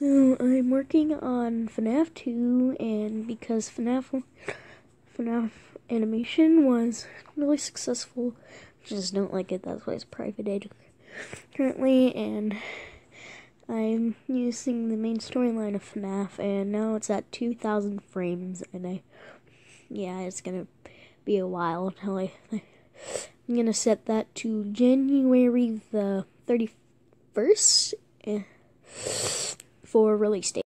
So I'm working on FNAF 2, and because FNAF FNAF animation was really successful, I just don't like it. That's why it's privated currently, and I'm using the main storyline of FNAF, and now it's at 2,000 frames, and I, yeah, it's gonna be a while until I, I'm gonna set that to January the 31st. Eh, for release date.